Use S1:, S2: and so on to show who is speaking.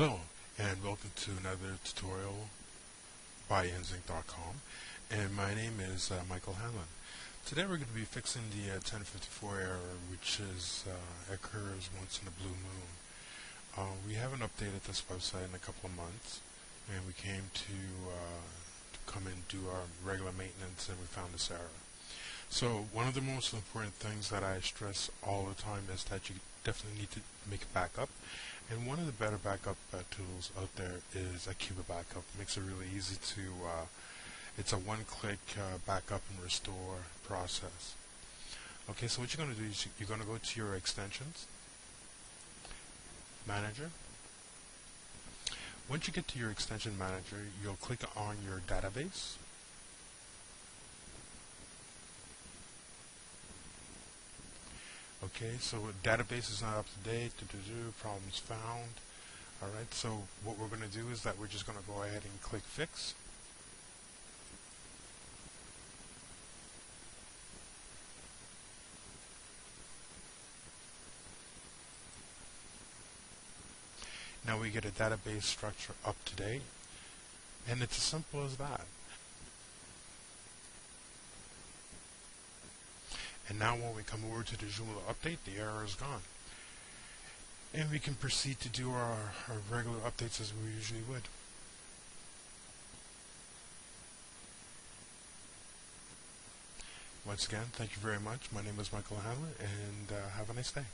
S1: Hello and welcome to another tutorial by inzinc.com and my name is uh, Michael Hanlon. Today we're going to be fixing the uh, 1054 error which is uh, occurs once in a blue moon. Uh, we haven't updated this website in a couple of months and we came to, uh, to come and do our regular maintenance and we found this error. So one of the most important things that I stress all the time is that you definitely need to make a backup. And one of the better backup uh, tools out there is Akeeba Backup. It makes it really easy to, uh, it's a one-click uh, backup and restore process. Okay, so what you're going to do is you're going to go to your extensions, manager. Once you get to your extension manager, you'll click on your database Okay, so database is not up to date, do, do, problems found. Alright, so what we're going to do is that we're just going to go ahead and click fix. Now we get a database structure up to date, and it's as simple as that. And now when we come over to the Joomla update, the error is gone. And we can proceed to do our, our regular updates as we usually would. Once again, thank you very much. My name is Michael Hanlon, and uh, have a nice day.